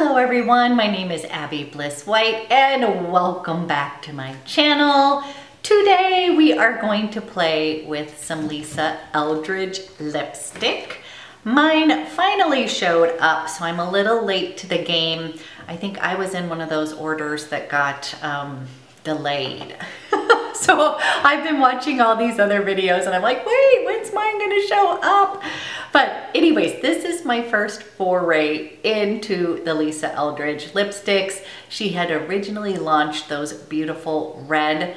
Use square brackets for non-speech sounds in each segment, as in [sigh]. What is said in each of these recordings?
Hello everyone, my name is Abby Bliss White and welcome back to my channel. Today we are going to play with some Lisa Eldridge lipstick. Mine finally showed up, so I'm a little late to the game. I think I was in one of those orders that got um, delayed. [laughs] so I've been watching all these other videos and I'm like, wait, when's mine gonna show up? But anyways, this is my first foray into the Lisa Eldridge lipsticks. She had originally launched those beautiful red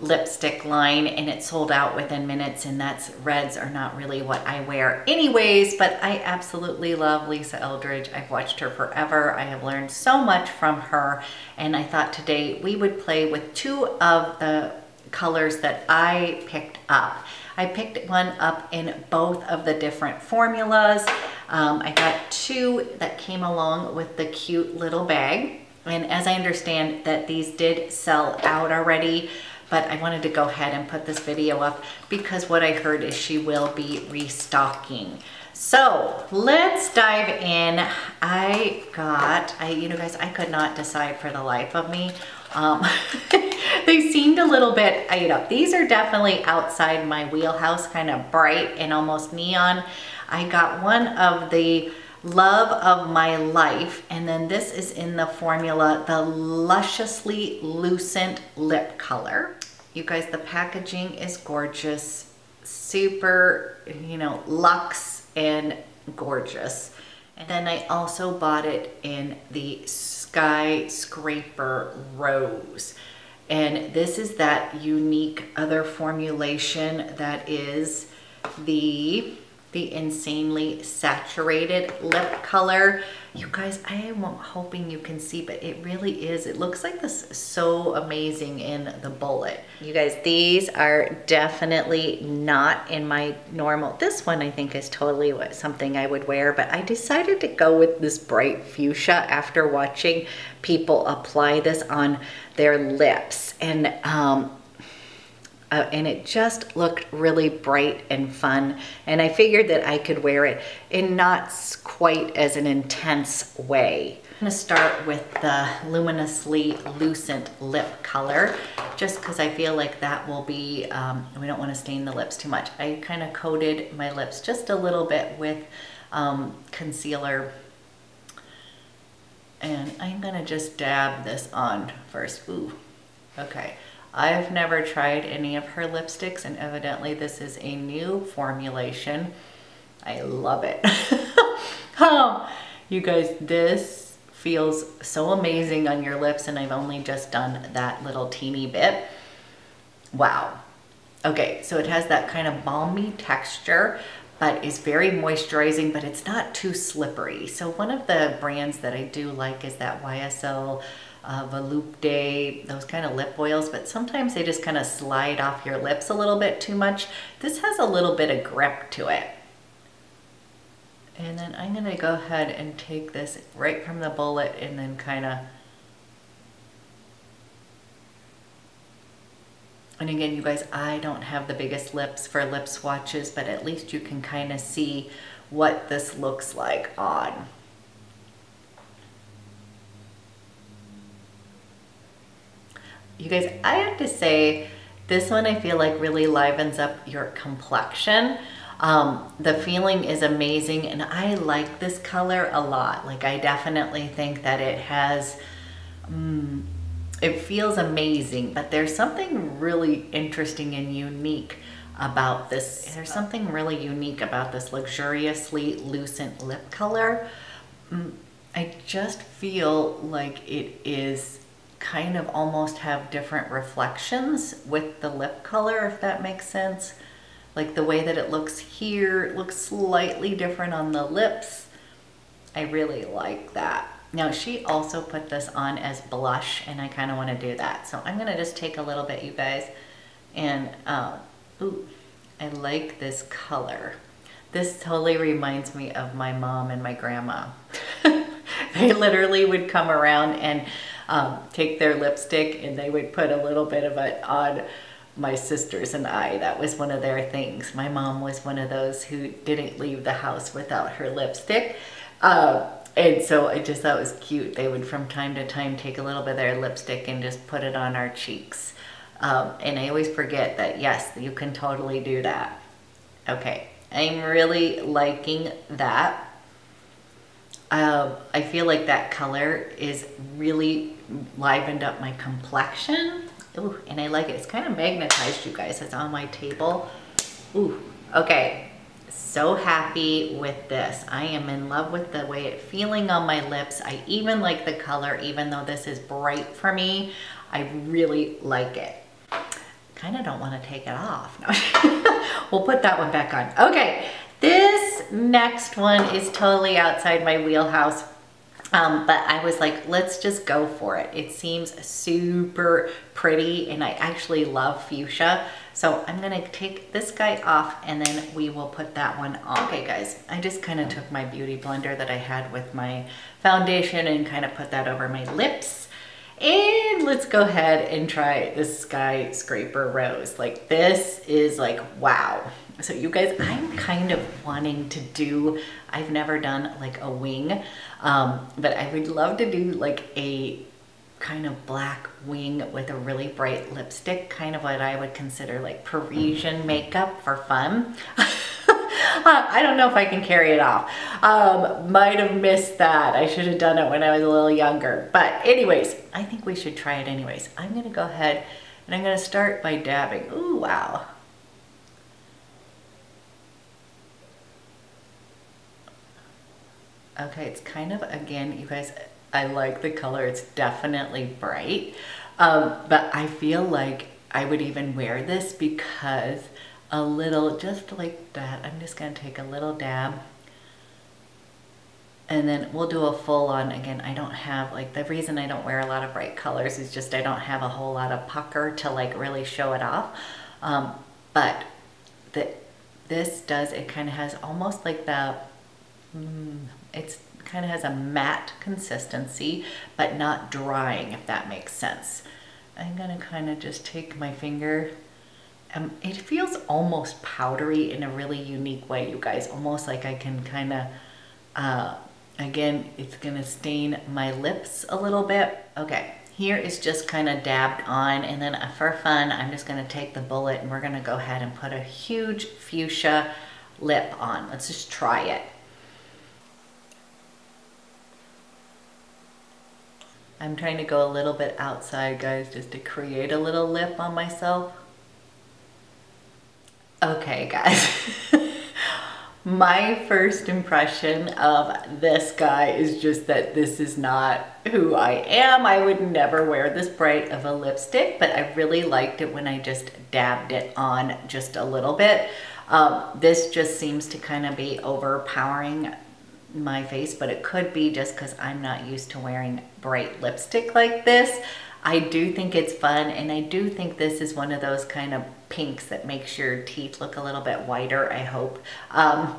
lipstick line and it sold out within minutes and that's reds are not really what I wear anyways but I absolutely love Lisa Eldridge. I've watched her forever. I have learned so much from her and I thought today we would play with two of the colors that I picked up I picked one up in both of the different formulas. Um, I got two that came along with the cute little bag. And as I understand that these did sell out already, but I wanted to go ahead and put this video up because what I heard is she will be restocking. So let's dive in. I got, I, you know guys, I could not decide for the life of me um, [laughs] they seemed a little bit, you know, these are definitely outside my wheelhouse, kind of bright and almost neon. I got one of the Love of My Life, and then this is in the formula, the Lusciously Lucent Lip Color. You guys, the packaging is gorgeous, super, you know, luxe and gorgeous. And then I also bought it in the Skyscraper Rose. And this is that unique other formulation that is the the insanely saturated lip color. You guys, I am hoping you can see, but it really is. It looks like this so amazing in the bullet. You guys, these are definitely not in my normal. This one I think is totally what, something I would wear, but I decided to go with this bright fuchsia after watching people apply this on their lips. And um, uh, and it just looked really bright and fun. And I figured that I could wear it in not quite as an intense way. I'm gonna start with the Luminously Lucent Lip Color, just because I feel like that will be, um, we don't wanna stain the lips too much. I kind of coated my lips just a little bit with um, concealer and I'm gonna just dab this on first. Ooh, okay. I've never tried any of her lipsticks and evidently this is a new formulation. I love it. [laughs] um, you guys, this feels so amazing on your lips and I've only just done that little teeny bit. Wow. Okay, so it has that kind of balmy texture, but is very moisturizing, but it's not too slippery. So one of the brands that I do like is that YSL uh, Volupte, those kind of lip oils, but sometimes they just kind of slide off your lips a little bit too much. This has a little bit of grip to it. And then I'm gonna go ahead and take this right from the bullet and then kind of And again, you guys, I don't have the biggest lips for lip swatches, but at least you can kind of see what this looks like on. You guys, I have to say, this one I feel like really livens up your complexion. Um, the feeling is amazing and I like this color a lot. Like I definitely think that it has, um, it feels amazing, but there's something really interesting and unique about this. There's something really unique about this luxuriously lucent lip color. Mm, I just feel like it is kind of almost have different reflections with the lip color, if that makes sense. Like the way that it looks here, it looks slightly different on the lips. I really like that. Now she also put this on as blush and I kind of want to do that. So I'm going to just take a little bit, you guys. And, uh, ooh, I like this color. This totally reminds me of my mom and my grandma. [laughs] they literally would come around and um, take their lipstick and they would put a little bit of it on my sisters and I. That was one of their things. My mom was one of those who didn't leave the house without her lipstick. Uh, And so I just thought it was cute. They would from time to time take a little bit of their lipstick and just put it on our cheeks. Um, and I always forget that, yes, you can totally do that. Okay, I'm really liking that. Um, I feel like that color is really livened up my complexion. Ooh, and I like it. It's kind of magnetized, you guys. It's on my table. Ooh, okay. So happy with this. I am in love with the way it's feeling on my lips. I even like the color, even though this is bright for me. I really like it. Kind of don't want to take it off. No. [laughs] we'll put that one back on. Okay, this next one is totally outside my wheelhouse. Um, but I was like, let's just go for it. It seems super pretty and I actually love fuchsia. So I'm gonna take this guy off and then we will put that one on. Okay guys, I just kind of took my beauty blender that I had with my foundation and kind of put that over my lips. And let's go ahead and try this skyscraper rose. Like this is like, wow. So you guys, I'm kind of wanting to do, I've never done like a wing, um, but I would love to do like a kind of black wing with a really bright lipstick, kind of what I would consider like Parisian makeup for fun. [laughs] I don't know if I can carry it off. Um, might have missed that. I should have done it when I was a little younger. But anyways, I think we should try it anyways. I'm gonna go ahead and I'm gonna start by dabbing. Ooh, wow. Okay, it's kind of, again, you guys, I like the color. It's definitely bright. Um, but I feel like I would even wear this because a little, just like that, I'm just to take a little dab. And then we'll do a full on, again, I don't have, like, the reason I don't wear a lot of bright colors is just I don't have a whole lot of pucker to, like, really show it off. Um, but the, this does, it kind of has almost like the, mm, it's kind of has a matte consistency, but not drying, if that makes sense. I'm gonna kind of just take my finger. Um, it feels almost powdery in a really unique way, you guys. Almost like I can kind of, uh, again, it's gonna stain my lips a little bit. Okay, here is just kind of dabbed on and then for fun, I'm just gonna take the bullet and we're gonna go ahead and put a huge fuchsia lip on. Let's just try it. I'm trying to go a little bit outside, guys, just to create a little lip on myself. Okay, guys. [laughs] My first impression of this guy is just that this is not who I am. I would never wear this bright of a lipstick, but I really liked it when I just dabbed it on just a little bit. Um, this just seems to kind of be overpowering my face, but it could be just because I'm not used to wearing bright lipstick like this. I do think it's fun and I do think this is one of those kind of pinks that makes your teeth look a little bit whiter, I hope. Um,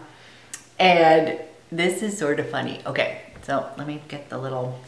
and this is sort of funny. Okay, so let me get the little,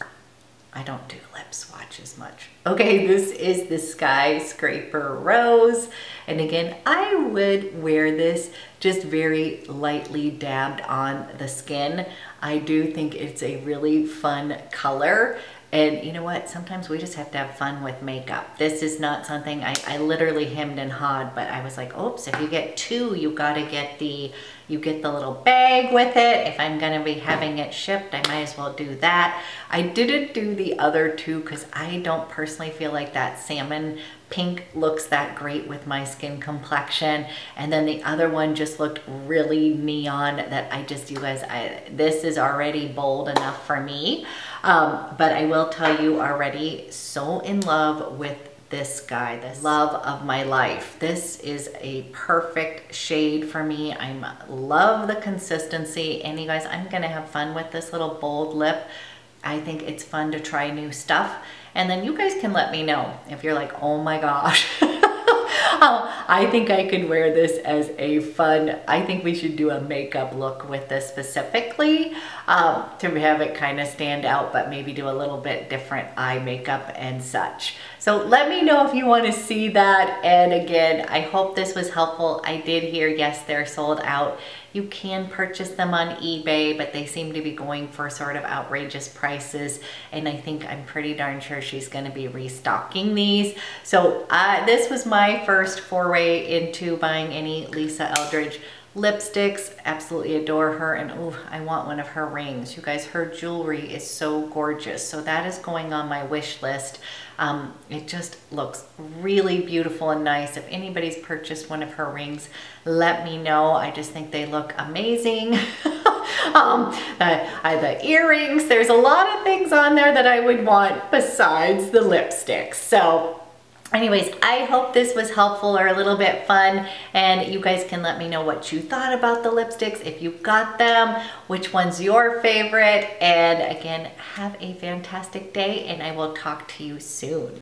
I don't do lip swatches much. Okay, this is the Skyscraper Rose. And again, I would wear this just very lightly dabbed on the skin. I do think it's a really fun color and you know what? Sometimes we just have to have fun with makeup. This is not something I, I literally hemmed and hawed, but I was like, oops, if you get two, you gotta get the, you get the little bag with it. If I'm gonna be having it shipped, I might as well do that. I didn't do the other two because I don't personally feel like that salmon pink looks that great with my skin complexion. And then the other one just looked really neon that I just, you guys, I, this is already bold enough for me. Um, but I will tell you already, so in love with this guy, this love of my life. This is a perfect shade for me. I love the consistency and you guys, I'm gonna have fun with this little bold lip. I think it's fun to try new stuff. And then you guys can let me know if you're like, oh my gosh, [laughs] I think I could wear this as a fun, I think we should do a makeup look with this specifically um, to have it kind of stand out, but maybe do a little bit different eye makeup and such. So let me know if you want to see that. And again, I hope this was helpful. I did hear, yes, they're sold out. You can purchase them on eBay, but they seem to be going for sort of outrageous prices. And I think I'm pretty darn sure she's gonna be restocking these. So uh, this was my first foray into buying any Lisa Eldridge lipsticks absolutely adore her and oh i want one of her rings. You guys her jewelry is so gorgeous. So that is going on my wish list. Um, it just looks really beautiful and nice. If anybody's purchased one of her rings let me know. I just think they look amazing. [laughs] Um, uh, the earrings. There's a lot of things on there that i would want besides the lipsticks. So Anyways, I hope this was helpful or a little bit fun and you guys can let me know what you thought about the lipsticks, if you got them, which one's your favorite, and again, have a fantastic day and I will talk to you soon.